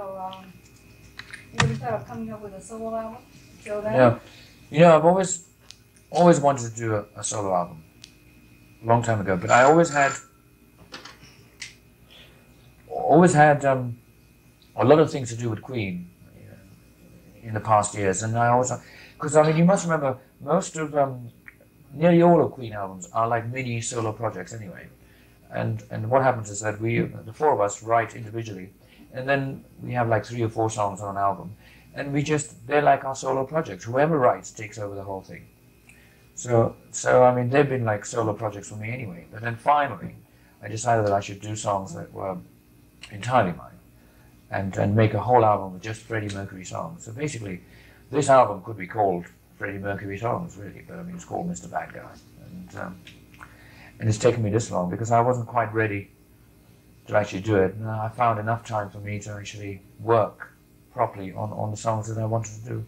So um, you will start coming up with a solo album. Then, Yeah, you know, I've always always wanted to do a, a solo album, a long time ago. But I always had always had um, a lot of things to do with Queen uh, in the past years, and I always because I mean you must remember most of um, nearly all of Queen albums are like mini solo projects anyway, and and what happens is that we the four of us write individually, and then we have like three or four songs on an album, and we just they're like our solo projects. Whoever writes takes over the whole thing. So so I mean they've been like solo projects for me anyway. But then finally, I decided that I should do songs that were entirely mine, and and make a whole album with just Freddie Mercury songs. So basically, this album could be called Freddie Mercury songs really, but I mean it's called Mr. Bad Guy, and um, and it's taken me this long because I wasn't quite ready to actually do it. And I found enough time for me to actually work properly on, on the songs that I wanted to do.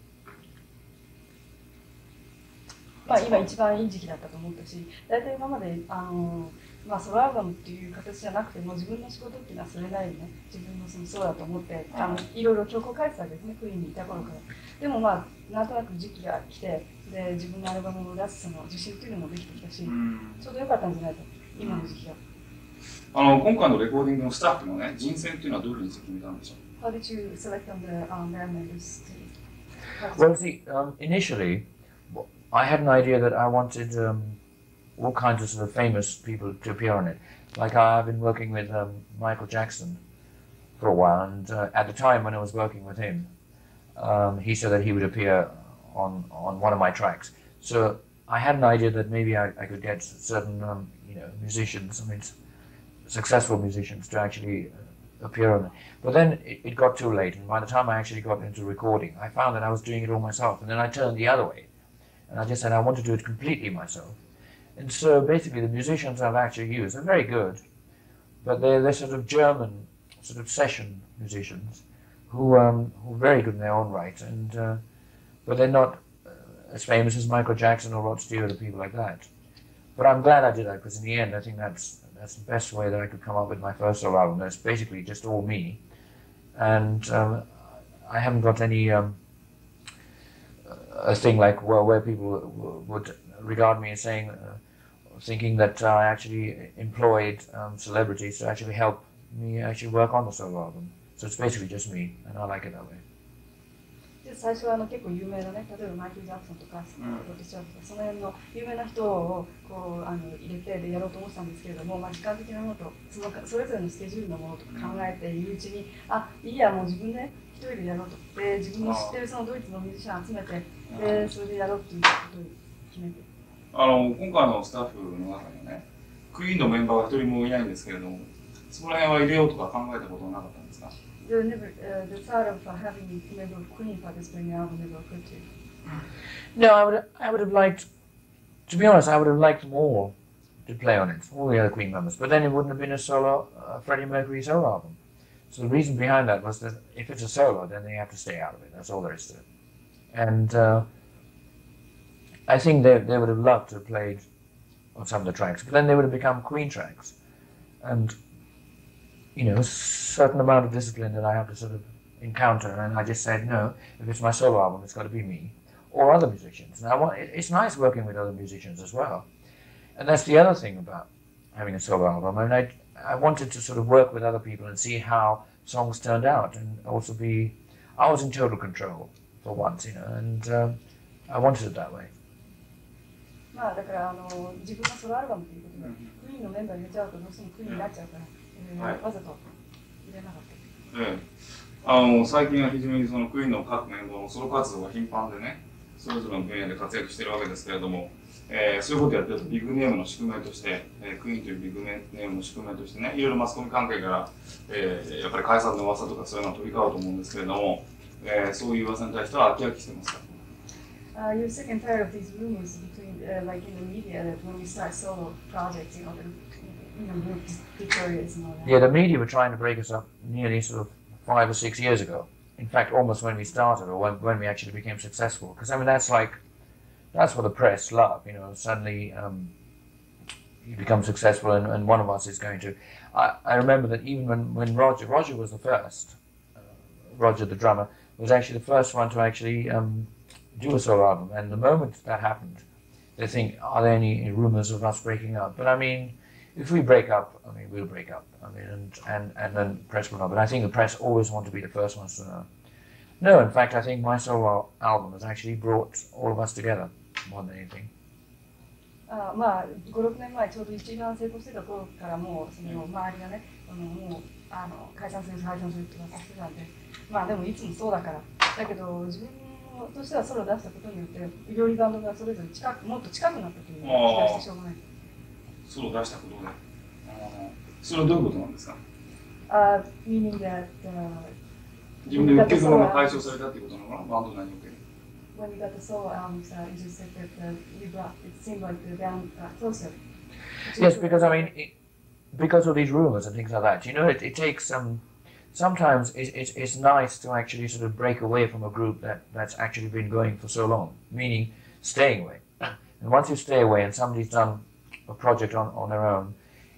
まあ、今一番いい時期だったと思ったし大体今まであの、まあ、ソロアルバムっていう形じゃなくても自分の仕事っていうのはそれなりにね自分のそのそうだと思ってあのいろいろ曲を書いてたわけですねクイーンにいた頃からでもまあなんとなく時期が来てで自分のアルバムを出すその自信っていうのもできてきたしちょうどよかったんじゃないか今の時期が。あの今回のレコーディングのスタッフのね人選っていうのはどういうふうにして決めたんでしょう How did you select on the um, band members? to- Well, see, um, initially, w- I had an idea that I wanted um, all kinds of sort of famous people to appear on it. Like I've been working with um, Michael Jackson for a while, and uh, at the time when I was working with him, um, he said that he would appear on on one of my tracks. So I had an idea that maybe I, I could get certain um, you know musicians, I mean s- successful musicians, to actually uh, appear on it. But then it, it got too late, and by the time I actually got into recording, I found that I was doing it all myself, and then I turned the other way, and I just said I want to do it completely myself. And so basically, the musicians I've actually used are very good, but they're they're sort of German, sort of session musicians, who um, who are very good in their own right, and uh, but they're not uh, as famous as Michael Jackson or Rod Stewart or people like that. But I'm glad I did that because in the end, I think that's that's the best way that I could come up with my first solo album. That's basically just all me, and um, I haven't got any um, a thing like well, where people would regard me as saying, uh, thinking that I actually employed um, celebrities to actually help me actually work on the solo album. So it's basically just me, and I like it that way. で最初はあの結構有名なね例えばマイケル・ジャクソンとかロシとかその辺の有名な人をこうあの入れてでやろうと思ってたんですけれども、まあ、時間的なものとそのそれぞれのスケジュールのものとか考えているうちに、あいいやもう自分で一人でやろうと。で自分の知ってるそのドイツのミュージシャン集めてでそれでやろうっていうことを決めて。あの今回のスタッフの中にはねクイーンのメンバーが一人もいないんですけれどもそこら辺は入れようとか考えたことはなかったんですか？The, uh, the thought of having a of Queen participate in the album never occurred to you. No, I would I would have liked, to be honest, I would have liked them all to play on it, all the other Queen members. But then it wouldn't have been a solo uh, Freddie Mercury solo album. So the reason behind that was that if it's a solo, then they have to stay out of it. That's all there is to it. And uh, I think they they would have loved to have played on some of the tracks, but then they would have become Queen tracks, and you know a certain amount of discipline that I have to sort of encounter. And I just said no. If it's my solo album, it's got to be me or other musicians. And I want, it, it's nice working with other musicians as well. And that's the other thing about having a solo album. I mean, I, I wanted to sort of work with other people and see how songs turned out and also be, I was in total control for once, you know, and um, I wanted it that way. まあだからあの自分のソロアルバムということで、クイーンのメンバー入れちゃうとどうしてもクイーンになっちゃうから、 えーはいわざと入れなかった。ええ、あの最近は非常にそのクイーンの各メンバーのソロ活動が頻繁でねそれぞれの分野で活躍しているわけですけれども、えーそういうことをやってるとビッグネームの宿命として、えークイーンというビッグネームの宿命としてねいろいろマスコミ関係から、えーやっぱり解散の噂とかそういうのが飛び交うと思うんですけれども、えーそういう噂に対しては飽き飽きしてますか？Uh, you're sick and tired of these rumors between, uh, like in the media, that when we start solo projects, you know, the Yeah, the media were trying to break us up nearly sort of five or six years ago. In fact, almost when we started or when, when we actually became successful. Because, I mean, that's like, that's what the press love, you know, suddenly um, you become successful and, and one of us is going to. I, I remember that even when, when Roger, Roger was the first, uh, Roger, the drummer, was actually the first one to actually um, do a solo album. And the moment that happened, they think, are there any rumors of us breaking up? But I mean, if we break up, I mean, we'll break up. I mean, and, and, and then press will know. But I think the press always want to be the first ones to know. No, in fact, I think my solo album has actually brought all of us together more than anything. あまあ56年前ちょうど一番成功してた頃からもうその周りがねあのもうあの解散する解散するって噂してたんでまあでもいつもそうだからだけど自分としてはソロを出したことによってよりバンドがそれぞれ近くもっと近くなったという気がしてしょうがない ソロ出したことで。それはどういうことなんですか Uh, meaning that uh, 自分で受け皿が解消されたっていうことなのかなバンド内における。 when you got the solo albums, uh, you just said that uh, you brought, it seemed like the band got closer. Yes, because I mean, it, because of these rumors and things like that, you know, it, it takes um, sometimes it, it, it's nice to actually sort of break away from a group that, that's actually been going for so long, meaning staying away. And once you stay away and somebody's done a project on, on their own,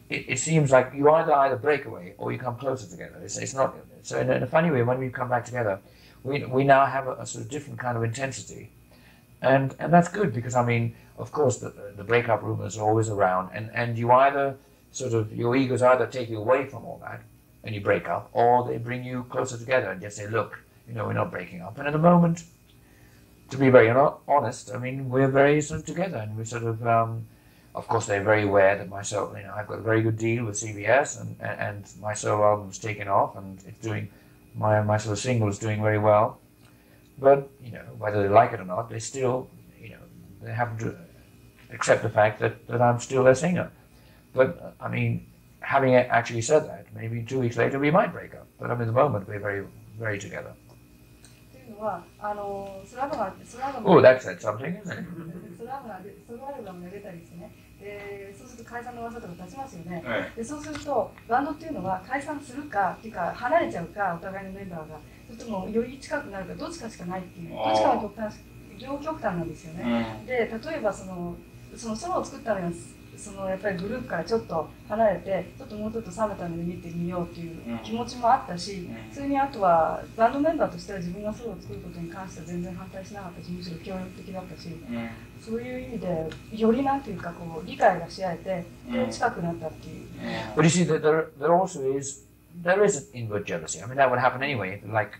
it, it seems like you either either break away or you come closer together. It's, it's not so in a, in a funny way when we come back together, we, we now have a, a sort of different kind of intensity, and and that's good because I mean, of course, the the breakup rumors are always around, and and you either sort of your egos either take you away from all that and you break up, or they bring you closer together and just say, look, you know, we're not breaking up. And at the moment, to be very honest, I mean, we're very sort of together, and we sort of. Um, of course, they're very aware that my solo, you know, I've got a very good deal with CBS, and, and, and my solo album's taken off, and it's doing, my my sort of single is doing very well. But you know, whether they like it or not, they still, you know, they have to accept the fact that, that I'm still their singer. But uh, I mean, having actually said that, maybe two weeks later we might break up. But I mean, at the moment we're very, very together. というのは、あのソロアルバムソロアルバム Oh, that said something, isn't it? ソロアルバムでソロアルバムが出たりしてね、 でそうすると解散の噂とか立ちますよね。はい。でそうするとバンドっていうのは解散するかっていうか離れちゃうかお互いのメンバーがそれともより近くなるかどっちかしかないっていうどっちかの極端両極端なんですよね。うん。で例えばそのそのソロを作ったのはそのやっぱりグループからちょっと離れてちょっともうちょっと冷めた目で見てみようっていう気持ちもあったし、うんそれにあとはバンドメンバーとしては自分がソロを作ることに関しては全然反対しなかったしむしろ協力的だったしうん。そういう意味でよりなんていうかこう理解がし合えてで近くなったっていう。But you see, that there, there also is there is an inward jealousy. I mean, that would happen anyway. Like,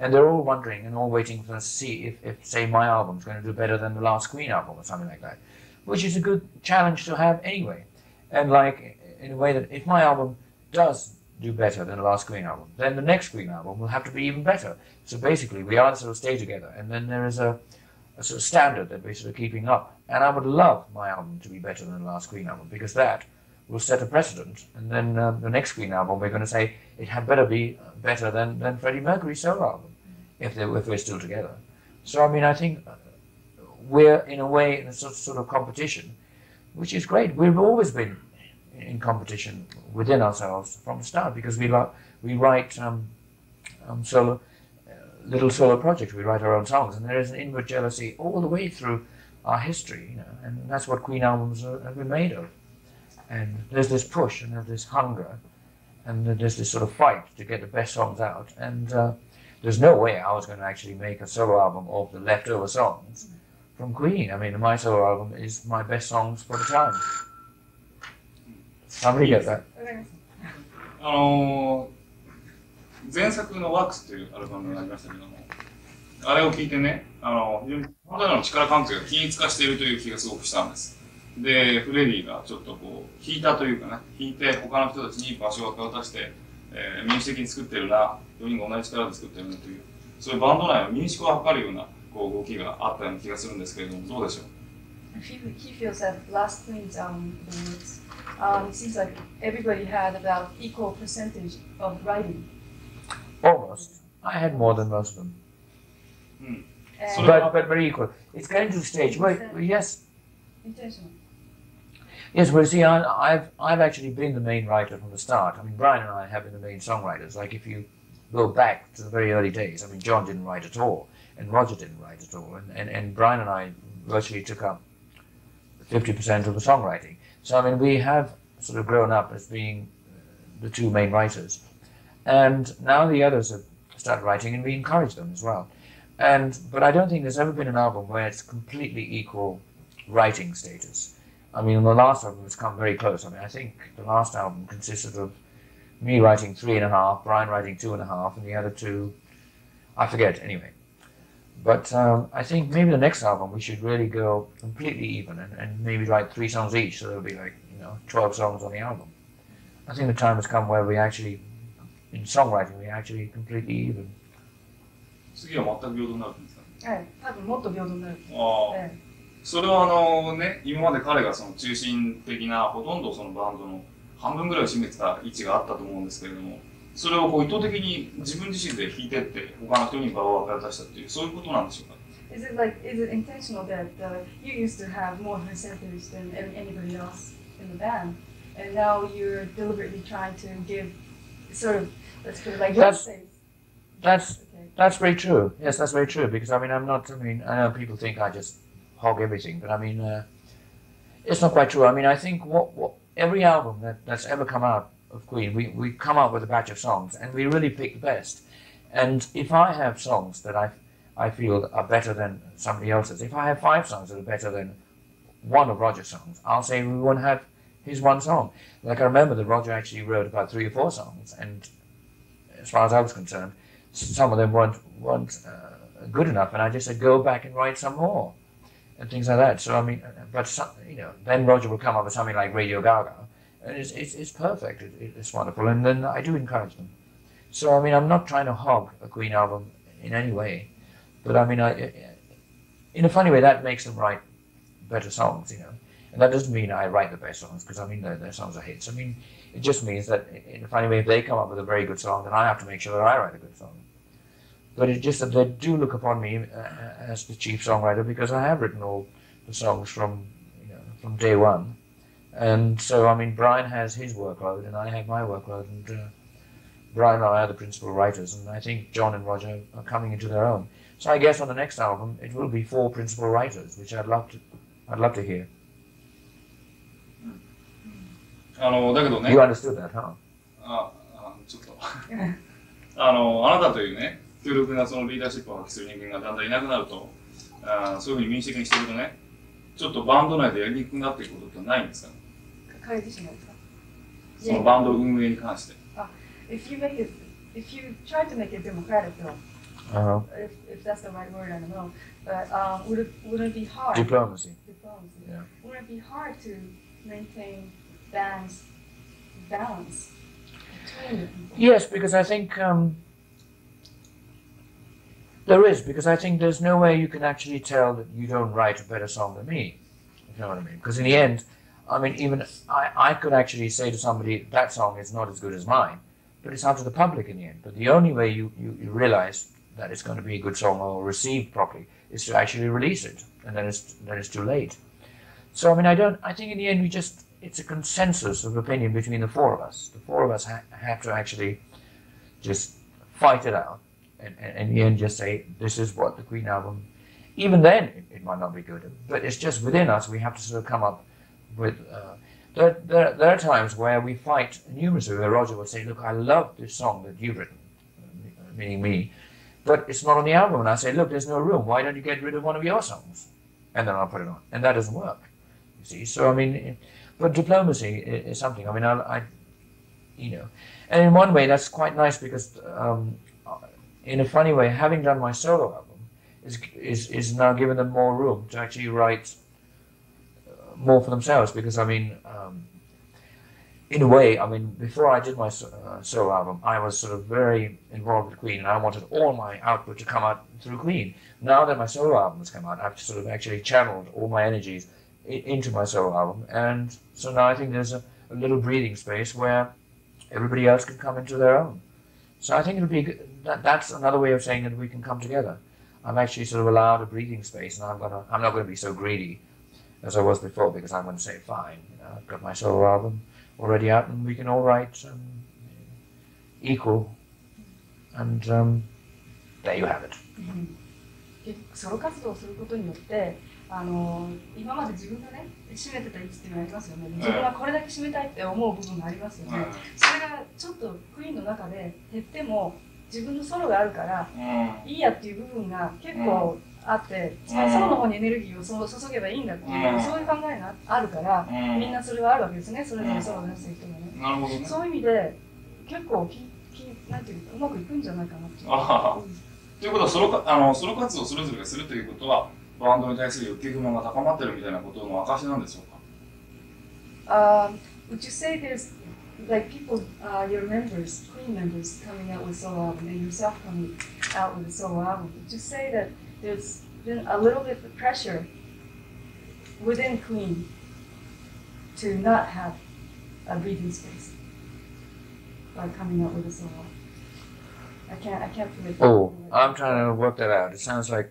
and they're all wondering and all waiting for us to see if, if say, my album's going to do better than the last Queen album or something like that, which is a good challenge to have anyway. And like, in a way that if my album does do better than the last Queen album, then the next Queen album will have to be even better. So basically, we either sort of stay together, and then there is a, a sort of standard that we're sort of keeping up. And I would love my album to be better than the last Queen album because that will set a precedent. And then um, the next Queen album, we're going to say it had better be better than, than Freddie Mercury's solo album if, they, if we're still together. So, I mean, I think uh, we're in a way in a sort, of competition, which is great. We've always been in competition within ourselves from the start because we, we write um, um, solo, uh, little solo projects, we write our own songs, and there is an inward jealousy all the way through our history, you know, and that's what Queen albums are, have been made of. And there's this push and there's this hunger, and there's this sort of fight to get the best songs out. And uh, there's no way I was going to actually make a solo album of the leftover songs from Queen. I mean, my solo album is my best songs for the time. Somebody get that? あのー前作のワークスというアルバムがありましたけども、あれを聞いてね、あの、非常に本来の力関係が均一化しているという気がすごくしたんです。で、フレディがちょっとこう、引いたというかね、引いて他の人たちに場所を渡して、えー民主的に作ってるな、4人が同じ力で作ってるなという、そういうバンド内の民主化を図るようなこう動きがあったような気がするんですけれども、どうでしょう He, he feels that last Queen's album, it's, um, it seems like everybody had about equal percentage of writing. Almost. I had more than most of them. And So But, but very equal. It's getting to the stage. Wait, yes, intentional. Yes, well, see, I, I've I've actually been the main writer from the start. I mean, Brian and I have been the main songwriters. Like, if you go back to the very early days, I mean, John didn't write at all, and Roger didn't write at all, and, and, and Brian and I virtually took up fifty percent of the songwriting. So, I mean, we have sort of grown up as being uh, the two main writers, and now the others have started writing, and we encourage them as well. And but I don't think there's ever been an album where it's completely equal writing status. I mean, the last album has come very close. I mean, I think the last album consisted of me writing three and a half, Brian writing two and a half, and the other two, I forget anyway. But um, I think maybe the next album we should really go completely even and, and maybe write three songs each, so there'll be like you know twelve songs on the album. I think the time has come where we actually, in songwriting, we actually completely even. 次は全く平等になるんですかねはい、多分もっと平等になる。ああえそれはあのね今まで彼がその中心的なほとんどそのバンドの半分ぐらいを占めてた位置があったと思うんですけれどもそれをこう意図的に自分自身で弾いてって他の人に場を与え出したっていうそういうことなんでしょうか Is it like is it intentional that uh, you used to have more percentage than any- anybody else in the band, and now you're deliberately trying to give sort of let's put it like your That's- space. That's Okay. That's very true. Yes, that's very true. Because I mean, I'm not. I mean, I know people think I just hog everything, but I mean, uh, it's not quite true. I mean, I think what, what every album that, that's ever come out of Queen, we, we come up with a batch of songs, and we really pick the best. And if I have songs that I I feel are better than somebody else's, if I have five songs that are better than one of Roger's songs, I'll say we won't have his one song. Like I remember that Roger actually wrote about three or four songs, and as far as I was concerned some of them weren't weren't uh, good enough, and I just said go back and write some more, and things like that. So I mean, but some, you know, then Roger will come up with something like Radio Ga Ga, and it's it's, it's perfect. It, it's wonderful, and then I do encourage them. So I mean, I'm not trying to hog a Queen album in any way, but I mean, I in a funny way that makes them write better songs, you know. And that doesn't mean I write the best songs because I mean their, their songs are hits. I mean it just means that in a funny way, if they come up with a very good song, then I have to make sure that I write a good song. But it's just that they do look upon me uh, as the chief songwriter because I have written all the songs from you know from day one, and so I mean Brian has his workload and I have my workload, and uh, Brian and I are the principal writers, and I think John and Roger are coming into their own. So I guess on the next album it will be four principal writers, which I'd love to I'd love to hear. あのだけどね You understood that, huh? ああちょっとあのあなたというね強力なそのリーダーシップを発揮する人間がだんだんいなくなるとあそういうふうに民主的にしてるとねちょっとバンド内でやりにくくなっていくことってないんですかね 彼自身がですかそのバンド運営に関して If you make it, if you try to make it democratic, though, Uh-huh. if, if that's the right word, I don't know, but um, would it would it be hard? Diplomacy. Diplomacy. Yeah. Would it be hard to maintain band's balance between the people? Yes, because I think um, there is, because I think there's no way you can actually tell that you don't write a better song than me. If you know what I mean? Because in the end, I mean, even I, I could actually say to somebody, that song is not as good as mine, but it's up to the public in the end. But the only way you, you, you realize that it's going to be a good song or received properly is to actually release it, and then it's, then it's too late. So, I mean, I don't, I think in the end we just, it's a consensus of opinion between the four of us. The four of us ha- have to actually just fight it out and, and, in the end just say this is what the Queen album. Even then, it, it might not be good, but it's just within us. We have to sort of come up with. Uh, there, there, there are times where we fight numerously. Where Roger will say, "Look, I love this song that you've written," uh, meaning me, but it's not on the album. And I say, "Look, there's no room. Why don't you get rid of one of your songs?" And then I'll put it on, and that doesn't work. You see, so I mean, but diplomacy is, something. I mean, I, I, you know, and in one way that's quite nice because um, in a funny way, having done my solo album is, is, is now giving them more room to actually write more for themselves. Because I mean, um, in a way, I mean, before I did my uh, solo album, I was sort of very involved with Queen, and I wanted all my output to come out through Queen. Now that my solo album has come out, I've sort of actually channeled all my energies into my solo album, and so now I think there's a, a little breathing space where everybody else can come into their own. So I think it'll be. That, that's another way of saying that we can come together. I'm actually sort of allowed a breathing space, and I'm gonna. I'm not going to be so greedy as I was before because I'm going to say, fine, you know, I've got my solo album already out, and we can all write um, equal, and um, there you have it. ソロ活動をすることによってあの今まで自分がね占めてた位置っていうのがありますよね自分はこれだけ占めたいって思う部分がありますよね、それがちょっとクイーンの中で減っても自分のソロがあるからうんいいやっていう部分が結構あって、ん。ソロの方にエネルギーをそう注げばいいんだっていう、うん。そういう考えがあるから、うん。みんなそれはあるわけですね。それぞれソロを出してる人もね、なるほどね。そういう意味で結構ききなんていうかうまくいくんじゃないかなってということはソロかあのソロ活動をそれぞれがするということはバンドに対する欲求不満が高まってるみたいなことの証なんでしょうか？Um, would you say there's like people, uh, your members, Queen members, coming out with solo album and yourself coming out with a solo album? Would you say that there's been a little bit of pressure within Queen to not have a breathing space by coming out with a solo? I can't, I can't it. Oh, I'm trying to work that out. It sounds like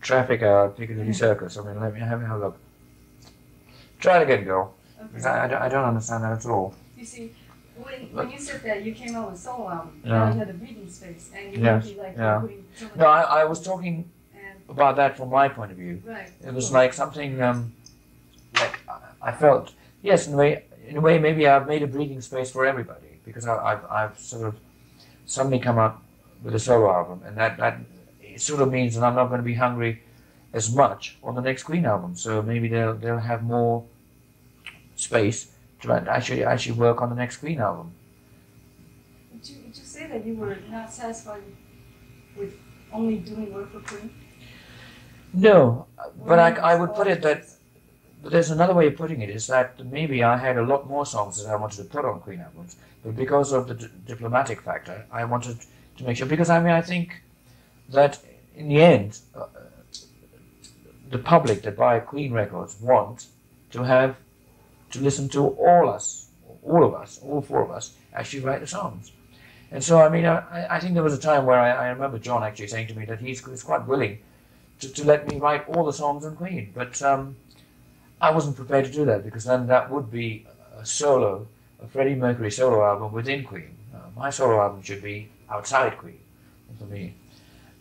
traffic uh, out Piccadilly Circus. I mean, let me have, a look. Try it again, girl. 'Cause I, I, don't, I don't understand that at all. You see, when, when you said that you came out with solo album, Yeah. now you had a breathing space, and you Yes, might be like yeah. No, I, I was talking about that from my point of view. right. It was like something um, like I- felt yes, in a way, in a way, maybe I've made a breathing space for everybody because I, I've I've sort of suddenly come up with a solo album, and that that sort of means that I'm not going to be hungry as much on the next Queen album. So maybe they'll they'll have more space to actually actually work on the next Queen album. Would you, would you say that you were not satisfied with only doing work for Queen? No, but I, I would put it that there's another way of putting it is that maybe I had a lot more songs that I wanted to put on Queen albums, but because of the d- diplomatic factor, I wanted to make sure. Because I mean, I think that in the end, uh, the public that buy Queen records want to have to listen to all us, all of us, all four of us, actually write the songs. And so, I mean, I, I think there was a time where I, I remember John actually saying to me that he's, he's quite willing to, to let me write all the songs on Queen. But um, I wasn't prepared to do that because then that would be a solo, a Freddie Mercury solo album within Queen. Uh, my solo album should be outside Queen for me.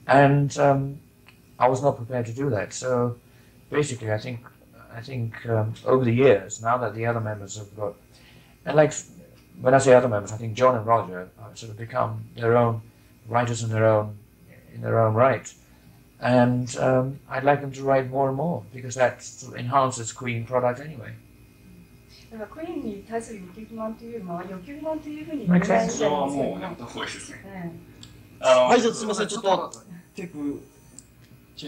And um, I was not prepared to do that. So basically, I think I think um, over the years, now that the other members have got, and like when I say other members, I think John and Roger have sort of become their own writers in their own in their own right. And um, I'd like them to write more and more because that sort of enhances Queen product anyway. だからクイーンに対する欲求不満というのは欲求不満というふうに Makes 言えない sense. それはもうやめた方がいいですね。えあのはい、じゃあすみません、ちょっと、テク、チ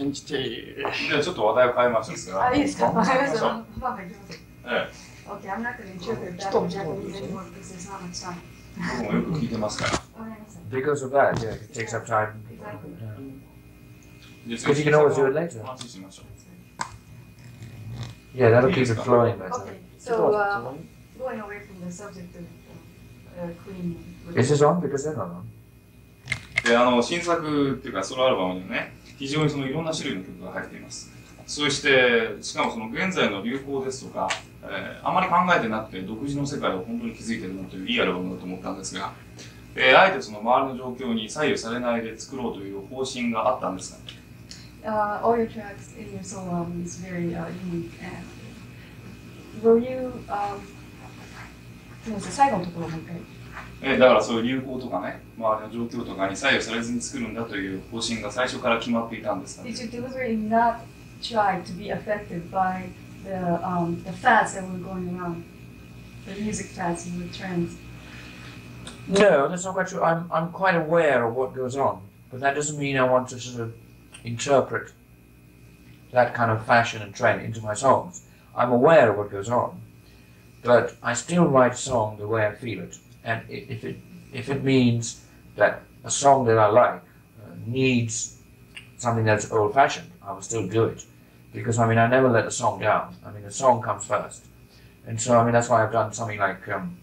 ェンジテイ。じゃあちょっと話題を変えましょうえあ、いいですかわかりました。行きまあまあ行きます。え Okay, I'm not going to interpret that in Japanese anymore because there's not much time. もよく聞いてますから。Because of that, yeah, it takes up time. Exactly. Yeah. じゃあ But you can always do it later. Yeah, that'll keep it flowing better. Okay, so uh, going away from the subject of uh, Queen. Is this on? Because they're not on. で、あの、新作っていうか、ソロアルバムにはね、非常にそのいろんな種類の曲が入っています。そして、しかもその現在の流行ですとか、えーあまり考えてなくて独自の世界を本当に築いてるなといういいアルバムだと思ったんですが、えーあえてその周りの状況に左右されないで作ろうという方針があったんですか？Uh, all your tracks in your solo album is very uh, unique. And will you, um, 最後のところもう一回。えーだからそういう流行とかね、周りの状況とかに左右されずに作るんだという方針が最初から決まっていたんですか、ね Did you deliberately not try to be affected by the, um, the fads that were going around? The music fads and the trends? No, that's not quite true. I'm, I'm quite aware of what goes on, but that doesn't mean I want to sort of interpret that kind of fashion and trend into my songs. I'm aware of what goes on, but I still write a song the way I feel it. And if it, if it means that a song that I like uh, needs something that's old fashioned, I will still do it. Because, I mean, I never let a song down. I mean, the song comes first. And so, I mean, that's why I've done something like, um,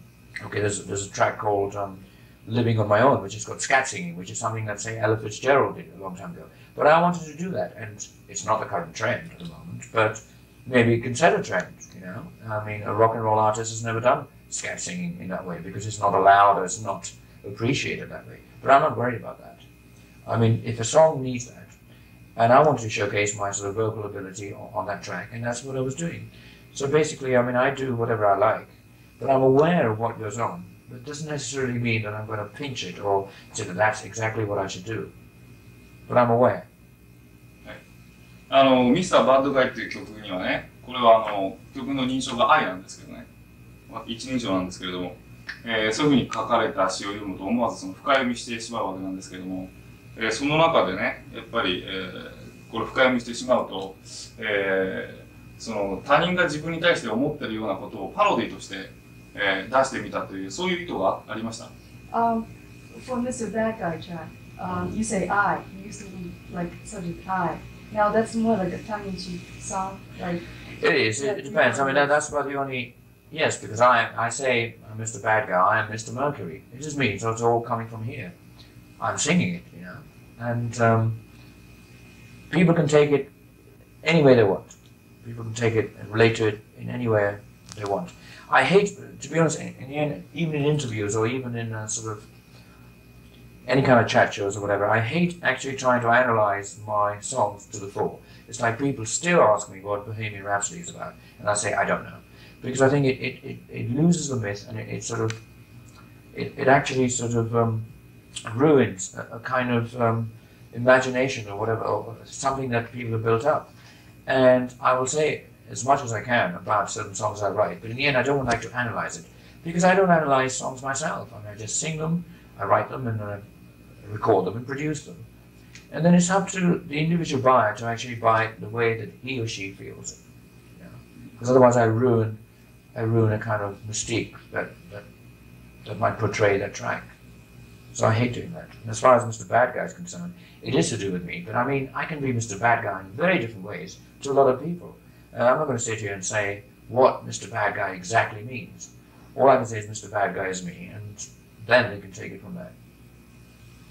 okay, there's, there's a track called um, Living on My Own, which has got scat singing, which is something that, say, Ella Fitzgerald did a long time ago. But I wanted to do that, and it's not the current trend at the moment, but maybe consider a trend, you know? I mean, a rock and roll artist has never done scat singing in that way because it's not allowed or it's not appreciated that way. But I'm not worried about that. I mean, if a song needs that, and I want to showcase my sort of vocal ability on, on that track, and that's what I was doing. So basically, I mean, I do whatever I like, but I'm aware of what goes on. That doesn't necessarily mean that I'm going to pinch it or say that that's exactly what I should do. But I'm aware. あの、ミスターバッドガイっていう曲にはね、これはあの、曲の認証が愛なんですけどね。 まあ一人称なんですけれども、えーそういうふうに書かれた詩を読むと思わずその深読みしてしまうわけなんですけれども、えーその中でね、やっぱり、えーこれ深読みしてしまうと、えーその他人が自分に対して思ってるようなことをパロディとして、えー出してみたという、そういう意図があありました？Um, for Mr. Bad Guy track, um, you say I. You used to be like subject I. Now that's more like a tongue-in-cheek song. Like It is. It, depends. I mean, that, that's about the only. Yes, because I I say I'm Mr. Bad Guy. I am Mr. Mercury. It is means so it's all coming from here. I'm singing it, you know, and um, people can take it any way they want. People can take it and relate to it in any way they want. I hate, to be honest, in, in even in interviews or even in uh, sort of any kind of chat shows or whatever, I hate actually trying to analyze my songs to the full. It's like people still ask me what Bohemian Rhapsody is about, and I say I don't know, because I think it, it, it, it loses the myth and it, it sort of it, it actually sort of um, ruins a, a kind of um, imagination or whatever, or something that people have built up. And I will say as much as I can about certain songs I write, but in the end, I don't like to analyze it because I don't analyze songs myself. I, mean, I just sing them, I write them, and I record them and produce them. And then it's up to the individual buyer to actually buy it the way that he or she feels it. Because otherwise, I ruin, I ruin a kind of mystique that, that that might portray that track. So I hate doing that. And as far as Mr. Bad Guy is concerned, it is to do with me. But I mean, I can be Mr. Bad Guy in very different ways to a lot of people. Uh, I'm not going to sit here and say what Mr. Bad Guy exactly means. All I can say is Mr. Bad Guy is me, and then they can take it from there.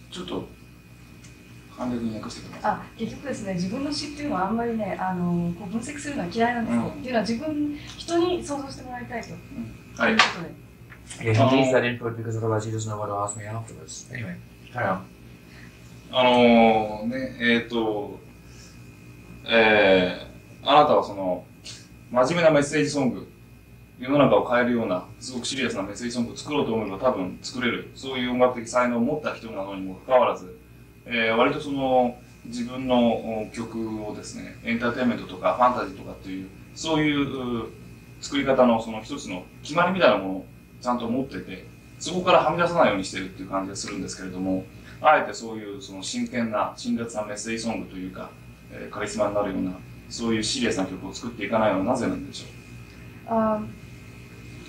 ちょっと、 に訳してくださあ結局ですね自分の詩っていうのはあんまりねあのこう分析するのは嫌いなんですよ、うんっていうのは自分人に想像してもらいたいと、い。はいいう。ことで Yeah, he Oh. needs that input because otherwise he doesn't know what to ask me afterwards. Anyway, carry on. あのね、えっ、と、えー、あなたはその、真面目なメッセージソング、世の中を変えるような、すごくシリアスなメッセージソングを作ろうと思えば多分作れる、そういう音楽的才能を持った人なのにもかかわらず、えー、割とその、自分の曲をですね、エンターテインメントとかファンタジーとかっていう、そういうう作り方のその一つの決まりみたいなものをちゃんと持ってて、そこからはみ出さないようにしてるっていう感じがするんですけれども、あえてそういうその真剣な、辛辣なメッセージソングというか、えーカリスマになるような、そういうシリアスな曲を作っていかないのはなぜなんでしょう？Um,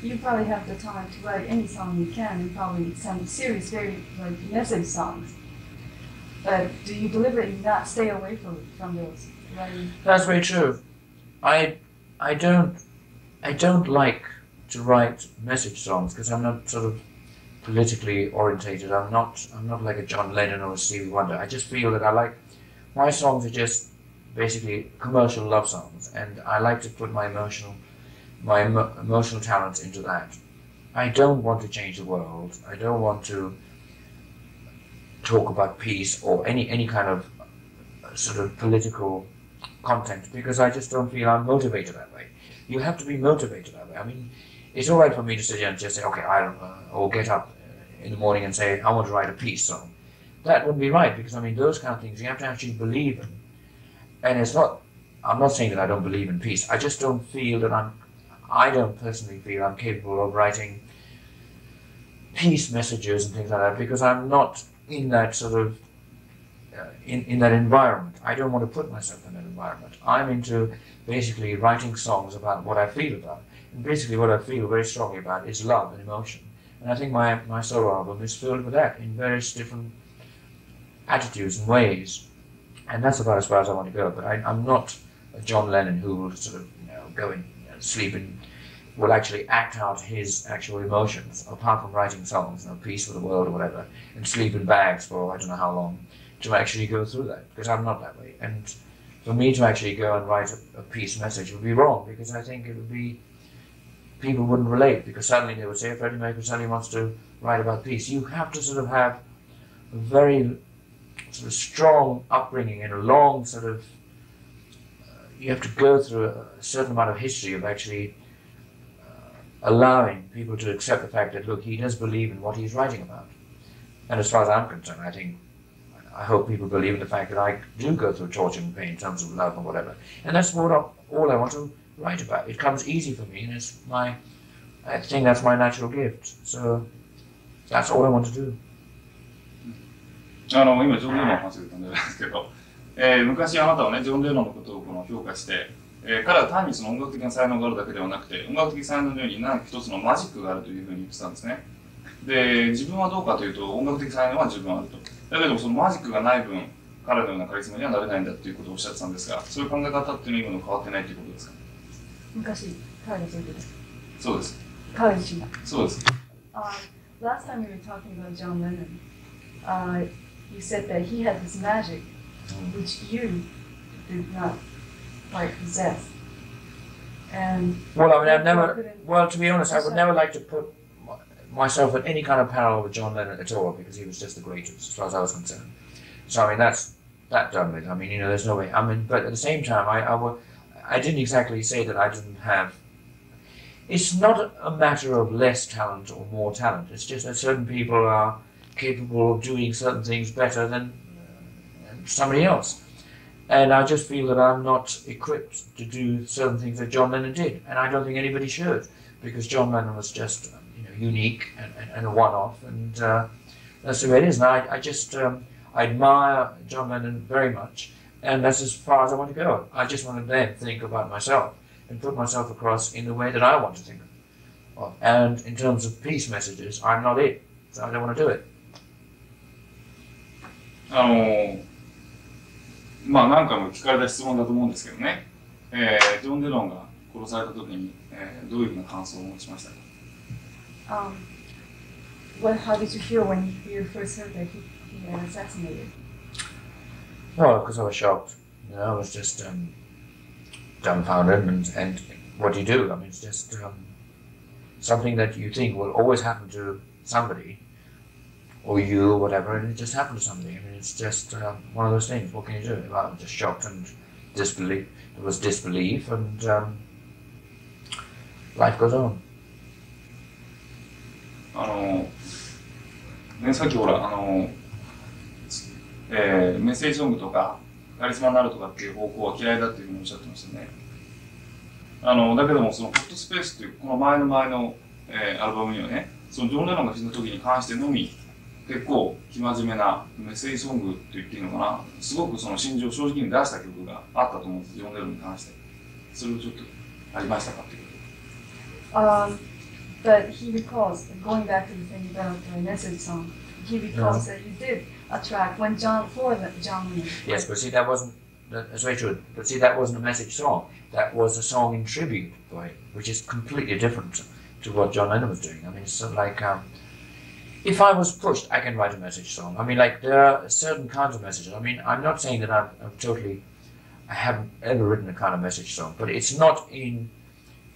you probably have the time to write any song you can, and probably some serious, very like message songs. But do you deliberately not stay away from from those? That's very true. I I don't I don't like to write message songs because I'm not sort of politically orientated. I'm not I'm not like a John Lennon or a Stevie Wonder. I just feel that I like my songs are just basically commercial love songs, and I like to put my emotional my emo- emotional talents into that. I don't want to change the world. I don't want to talk about peace or any any kind of uh, sort of political content because I just don't feel I'm motivated that way. You have to be motivated that way. I mean, it's all right for me to sit here and just say, okay, I don't, uh, or get up uh, in the morning and say, I want to write a peace song. That wouldn't be right because I mean, those kind of things you have to actually believe in. And it's not. I'm not saying that I don't believe in peace. I just don't feel that I'm. I don't personally feel I'm capable of writing peace messages and things like that because I'm not in that sort of uh, in, in that environment. I don't want to put myself in that environment. I'm into basically writing songs about what I feel about. And basically what I feel very strongly about is love and emotion. And I think my, my solo album is filled with that in various different attitudes and ways. And that's about as far as I want to go. But I, I'm not a John Lennon who will sort of, you know, go and you know, sleep and will actually act out his actual emotions, apart from writing songs, you know, Peace for the World or whatever, and sleep in bags for I don't know how long to actually go through that because I'm not that way. And for me to actually go and write a, a peace message would be wrong because I think it would be people wouldn't relate because suddenly they would say Freddie Mercury suddenly wants to write about peace. You have to sort of have a very sort of strong upbringing and a long sort of uh, you have to go through a, certain amount of history of actually allowing people to accept the fact that look, he does believe in what he's writing about. And as far as I'm concerned, I think I hope people believe in the fact that I do go through torture and pain in terms of love and whatever. And that's what I, all I want to write about. It comes easy for me, and it's my I think that's my natural gift. So that's all I want to do. あの今ジョン・レノンの話で飛んでるんですけど、えー昔あなたはねジョン・レノンのことをこの評価して、 えー彼は単にその音楽的な才能があるだけではなくて音楽的才能のように何か一つのマジックがあるというふうに言ってたんですね。で自分はどうかというと音楽的才能は十分あると。だけどそのマジックがない分彼のようなカリスマにはなれないんだということをおっしゃってたんですがそういう考え方っていうのは今の変わってないということですか？昔彼がついてた。そうです。彼自身が。そうです。Uh, last time we were talking about John Lennon, uh, you said that he had this magic which you did not quite possess. And Well, I mean, I've never. Well, to be honest, I would never like to put myself in any kind of parallel with John Lennon at all because he was just the greatest, as far as I was concerned. So I mean, that's that done with. I mean, you know, there's no way. I mean, but at the same time, I I, would, I didn't exactly say that I didn't have. It's not a- matter of less talent or more talent. It's just that certain people are capable of doing certain things better than somebody else. And I just feel that I'm not equipped to do certain things that John Lennon did, and I don't think anybody should, because John Lennon was just you know unique and, and, and a one-off, and uh, that's the way it is. And I, I just um, I admire John Lennon very much, and that's as far as I want to go. I just want to then think about myself and put myself across in the way that I want to think of. And in terms of peace messages, I'm not it, so I don't want to do it. あのまあ何回も聞かれた質問だと思うんですけどね、えージョン・デロンが殺された時に、えーどういうふうな感想を持ちましたか Um, what, how did you feel when you first heard that he, he had assassinated? Well, because I was shocked. You know, I was just um, dumbfounded, and and what do you do? I mean, it's just um, something that you think will always happen to somebody, Or you, or whatever, and it just happened to somebody. I mean, it's just um, one of those things. What can you do? Well, I'm just shocked and disbelief. It was disbelief, and um, life goes on. あのね、さっきほら、あのえーメッセージソングとかカリスマになるとかっていう方向は嫌いだっていうふうにおっしゃってましたね。あのだけども、そのホットスペースっていう、この前の前の、えーアルバムにはね、そのジョン・レノンが死んだ時に関してのみ、結構、生真面目なメッセージソングって言っていいのかな、すごくその心情を正直に出した曲があったと思うんです、ジョン・レノンに関して。それをちょっとありましたかっていうこ Um, but he recalls, going back to the thing about the message song, he recalls that you did a track when John, for the John Lennon. Yes, but see, that wasn't. that- That's very true. But see, that wasn't a message song. That was a song in tribute him, which is completely different to what John Lennon was doing. I mean, it's sort of like um, if I was pushed, I can write a message song. I mean, like there are certain kinds of messages. I mean, I'm not saying that I'm, I'm totally. I haven't ever written a kind of message song, but it's not in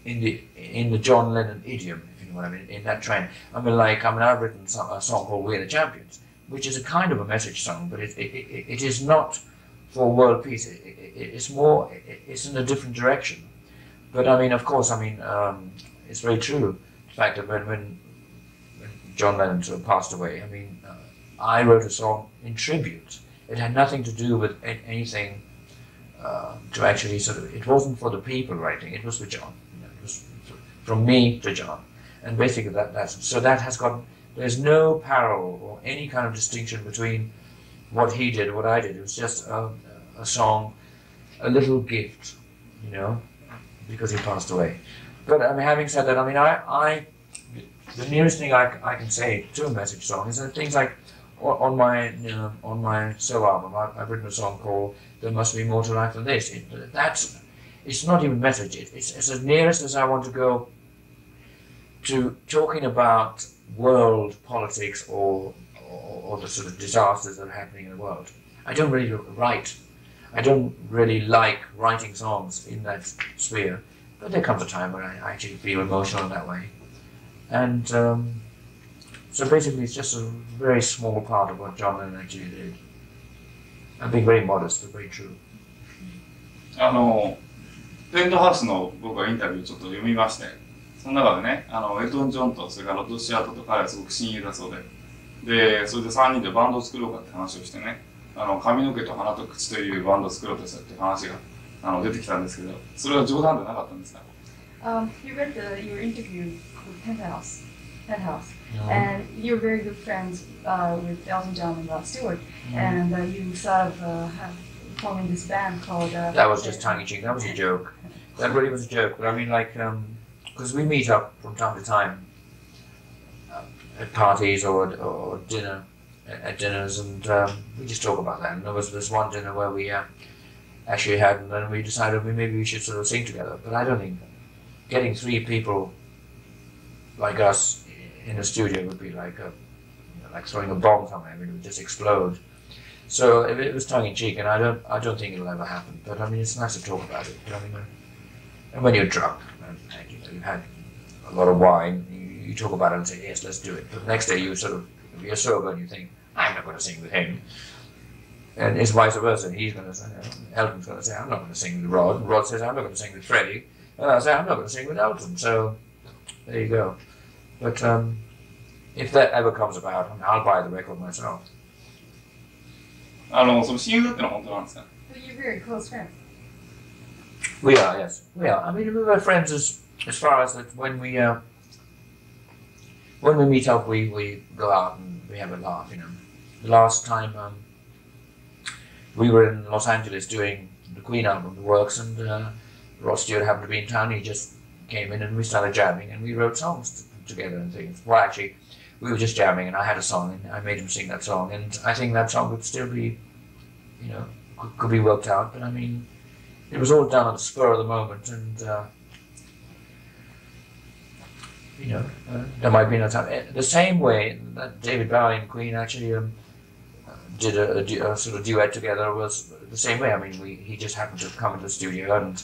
in the in the John Lennon idiom, if you know what I mean, in that trend. I mean, like I mean, I've written some, a song called "We're the Champions," which is a kind of a message song, but it it, it, it is not for world peace. It, it, it's more. It, it's in a different direction. But I mean, of course, I mean, um, it's very true. The fact when, when John Lennon sort of passed away, I mean, uh, I wrote a song in tribute. It had nothing to do with anything uh, to actually sort of. It wasn't for the people writing. It was for John. You know, it was from me to John, and basically that that's so that has got. There's no parallel or any kind of distinction between what he did, what I did. It was just a, a song, a little gift, you know, because he passed away. But I mean, having said that, I mean, I, I the nearest thing I can say to a message song is that things like on, my you know, on my solo album, I've, I've written a song called "There Must Be More to Life Than This." It, that's it's not even message. It, it's, it's as nearest as I want to go to talking about world politics or, or or the sort of disasters that are happening in the world. I don't really write. I don't really like writing songs in that sphere, but there comes a time when I actually feel emotional in that way. And um, so basically, it's just a very small part of what John Lennon actually did. I'm being very modest, but very true. とあのペントハウスの僕はインタビューをちょっと読みましてその中でね、あの、エルトン・ジョンと、それからロッド・シアートと彼はすごく親友だそうで、で、それで3人でバンドを作ろうかって話をしてね、あの、髪の毛と鼻と口というバンドを作ろうとしたって話が、あの、出てきたんですけど、それは冗談でなかったんですか？Um, you read the, your interview Penthouse, Penthouse, Mm. and you're very good friends uh, with Elton John and Rod Stewart, Mm. and uh, you sort of uh, have forming this band called. Uh, That was just tongue in cheek. That was a joke. That really was a joke. But I mean, like, because we meet up from time to time uh, at parties or, or dinner, at, at dinners, and um, we just talk about that. And there was this one dinner where we uh, actually had, and then we decided we maybe we should sort of sing together. But I don't think getting three people like us in a studio would be like a, you know, like throwing a bomb somewhere. I mean, it would just explode. So it, was tongue in cheek, and I don't, I don't think it'll ever happen. But I mean, it's nice to talk about it. You know, I mean, and when you're drunk and, and you know, you've had a lot of wine, you, you talk about it and say, yes, let's do it. But the next day, you sort of, you're sober and you think, I'm not going to sing with him. And it's vice versa. He's going to say, Elton's going to say, I'm not going to sing with Rod. Rod says, I'm not going to sing with Freddie. And I say, I'm not going to sing with Elton. So there you go. But um, if that ever comes about, I mean, I'll buy the record myself. あの、その親友だってのは本当なんですか you're very close friends. We are, yes. We are. I mean, we were friends as, as far as that when we uh, when we meet up, we, we go out and we have a laugh, you know. The last time um, we were in Los Angeles doing the Queen album, The Works, and uh, Rod Stewart happened to be in town. He just came in and we started jamming and we wrote songs together and things. Well, actually, we were just jamming and I had a song and I made him sing that song, and I think that song would still be, you know, could, could be worked out. But I mean it was all done on the spur of the moment, and uh, you know, uh, there might be no time. Eh, The same way that David Bowie and Queen actually um, did a, a, a sort of duet together was the same way. I mean, we he just happened to come into the studio and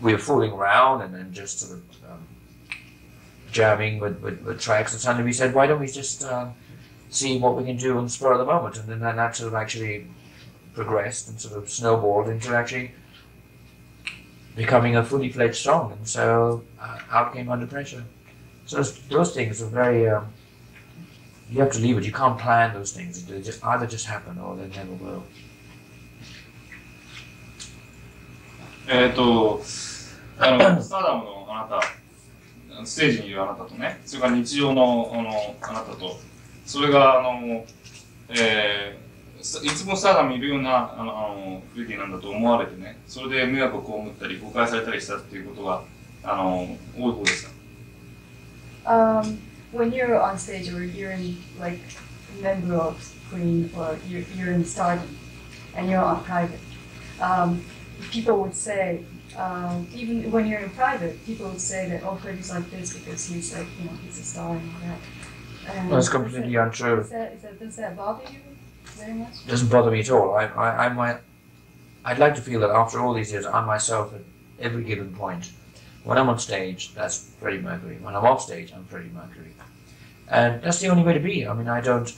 we were fooling around and then just sort of um, jamming with, with, with tracks, and suddenly we said, why don't we just uh, see what we can do on the spur of the moment, and then that sort of actually progressed and sort of snowballed into actually becoming a fully fledged song. And so uh, out came Under Pressure. So those, those things are very, um, you have to leave it. You can't plan those things. They just either just happen or they never will. えっ、と、 あの、スターダムのあなた、ステージにいるあなたとね、それから日常のあのあなたと、それが、あの、えーいつもスターダムにいるようなあのあのフレディなんだと思われてね、それで迷惑を被ったり、誤解されたりしたっていうことが、あの、多い方ですか？Um, when you're on stage or you're in like member of Queen or you're, you're in Stardom and you're on private, um, people would say, um, even when you're in private, people would say that oh Freddie's like this because he's like you know he's a star and all that. And That's completely that- untrue. Is that, is that, does that bother you very much? It doesn't bother me at all. I, I, I might, I'd like to feel that after all these years, I'm myself at every given point. When I'm on stage, that's Freddie Mercury. When I'm off stage, I'm Freddie Mercury. And that's the only way to be. I mean, I don't.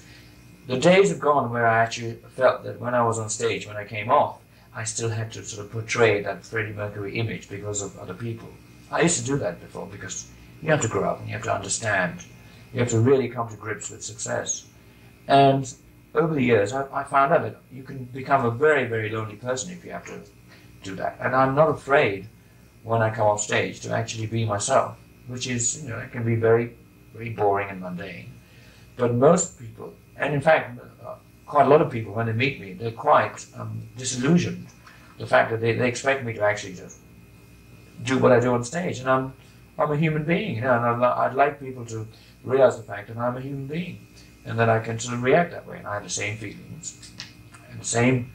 The days have gone where I actually felt that when I was on stage, when I came off, I still had to sort of portray that Freddie Mercury image because of other people. I used to do that before because you have to grow up and you have to understand. You have to really come to grips with success. And over the years, I, I found out that you can become a very, very lonely person if you have to do that. And I'm not afraid when I come off stage to actually be myself, which is, you know, it can be very, very boring and mundane. But most people, and in fact, quite a lot of people, when they meet me, they're quite um, disillusioned. The fact that they, they expect me to actually just do what I do on stage. And I'm, I'm a human being, you know, and I'd, I'd like people to realize the fact that I'm a human being and that I can sort of react that way. And I have the same feelings and the same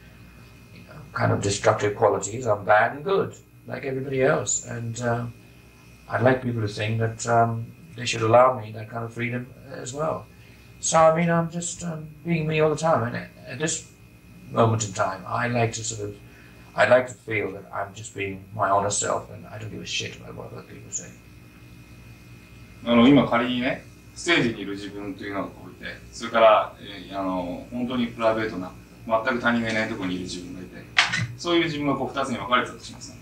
you know, kind of destructive qualities. I'm bad and good, like everybody else. And uh, I'd like people to think that um, they should allow me that kind of freedom as well. So, I mean, I'm just um, being me all the time. And at, at this moment in time, I like to sort of, I like to feel that I'm just being my honest self and I don't give a shit about what other people say. あの今仮にね、ステージにいる自分というのがこういて、それから、えーあの本当にプライベートな、全く他人がいないところにいる自分がいて、そういう自分がこう2つに分かれてたとしますね。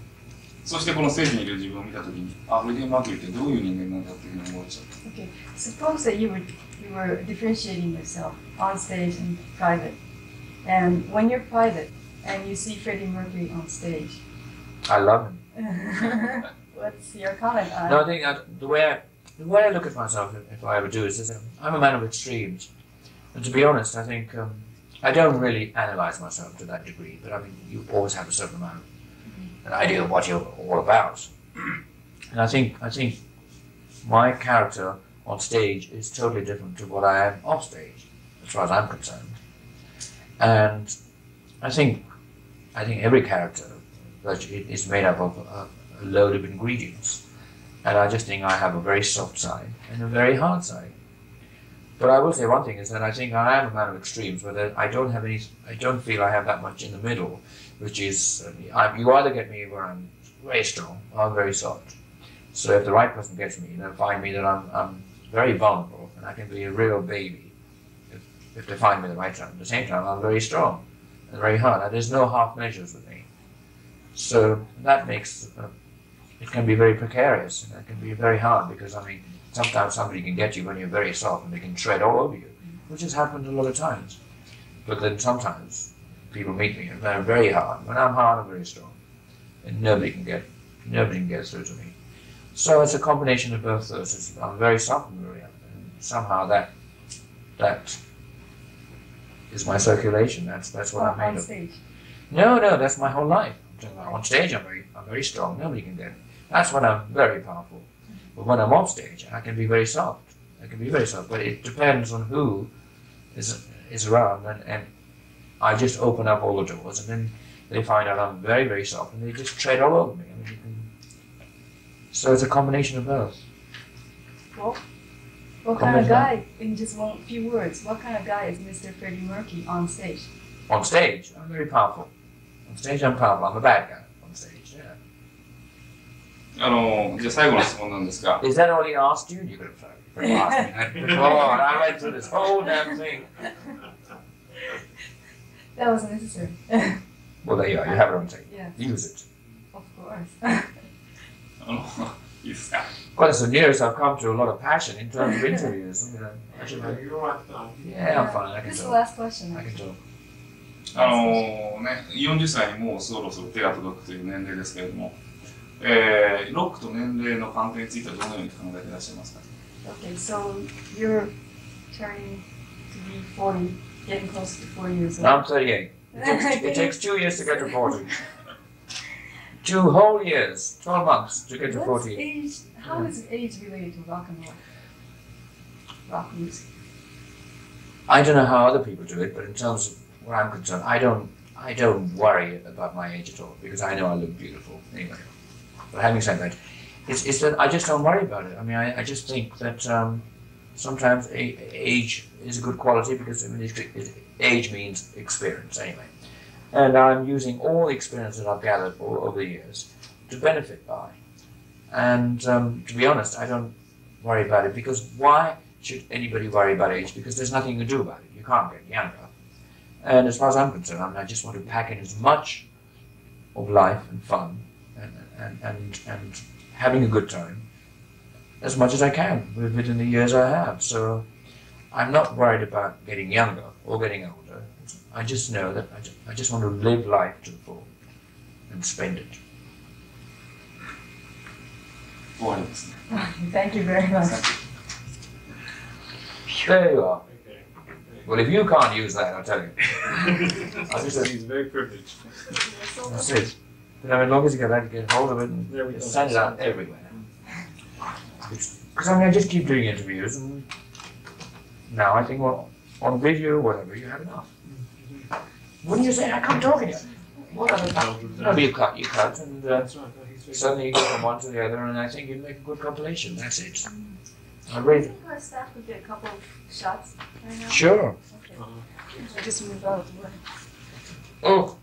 そしてこの聖人いる自分を見たときに、あ、ウィリアム・マキューってどういう人間なんだっていうふうに思っちゃった。Okay. Suppose that you were, you were differentiating yourself on stage and private. And when you're private and you see Freddie Mercury on stage, I love him. What's your comment on No, I think I, the, way I, the way I look at myself, if, I ever do, is I'm a man of extremes. And to be honest, I think um, I don't really analyze myself to that degree, but I mean, you always have a certain amount of an idea of what you're all about. And I think I think my character on stage is totally different to what I am off stage, as far as I'm concerned. And I think I think every character is made up of a, load of ingredients. And I just think I have a very soft side and a very hard side. But I will say one thing is that I think I am a man of extremes, where I don't have any, I don't feel I have that much in the middle, which is, you either get me where I'm very strong or very soft. So if the right person gets me, they'll find me that I'm, I'm very vulnerable and I can be a real baby if, if they find me the right time. At the same time, I'm very strong and very hard. There's no half measures with me. So that makes uh, it can be very precarious and it can be very hard because I mean sometimes somebody can get you when you're very soft and they can tread all over you, which has happened a lot of times. But then sometimes people meet me and they're very hard. When I'm hard, I'm very strong, and nobody can get nobody can get through to me. So it's a combination of both those. It's, I'm very soft and very and somehow that that is my circulation. That's that's what I'm made of. stage. No, no, that's my whole life. On stage, I'm very, I'm very strong. Nobody can get me. That's when I'm very powerful. But when I'm off stage, I can be very soft. I can be very soft. But it depends on who is is around, and, and I just open up all the doors, and then they find out I'm very, very soft, and they just tread all over me. I mean, you can, so it's a combination of both. What kind of Combination. guy, in just one few words, what kind of guy is Mr. Freddie Mercury on stage? On stage, I'm very powerful. On stage, I'm powerful. I'm a bad guy on stage. Yeah. あの、じゃあ最後の質問なんですが、 Is that all he asked you? You could have could have asked me that before. I went through this whole damn thing. That was necessary. Well, there you are. You have it on tape. yeah, Use it. of course. あの、いいですか Well, it's the nearest I've come to a lot of passion in terms of interviews. You know, I should have- You're right yeah, I'm fine. I can This is the talk. last question. I can talk. あのね、40歳にもうそろそろ手が届くという年齢ですけれども、えー、ロックと年齢の関係についてはどのように考えていらっしゃいますか Okay, so you're turning to be 40, getting close to 40 years old. I'm 38. It takes, it takes two years to get to 40. Two whole years, 12 months to get to What's 40. age, how is age related to rock and roll? Rock music. I don't know how other people do it, but in terms of where I'm concerned, I don't, I don't worry about my age at all because I know I look beautiful anyway. But having said that, it's, it's that I just don't worry about it. I mean, I, I just think that um, sometimes age is a good quality because age means experience anyway. And I'm using all the experience that I've gathered over the years to benefit by. And um, to be honest, I don't worry about it because why should anybody worry about age? Because there's nothing to do about it. You can't get younger. And as far as I'm concerned, I, mean, I just want to pack in as much of life and fun and, and, and, and having a good time as much as I can within the years I have. So I'm not worried about getting younger or getting older. I just know that I just, I just want to live life to the full and spend it. Thank you very much. You. There you are. Well, if you can't use that, I'll tell you. I just said he's very privileged. That's it. But I mean, as long as you get that, you get hold of it and send it out everywhere. Because I mean, I just keep doing interviews, and now I think, well, on video, whatever, you have enough. Wouldn't you say I can't talk again? What other No, you cut, you cut, and uh, That's right. no, he's suddenly you go from one to the other, and I think you make a good compilation. That's it. I really, Our staff could get a couple of shots right now. sure. Okay. Uh-huh. I just moved out of the way. Oh.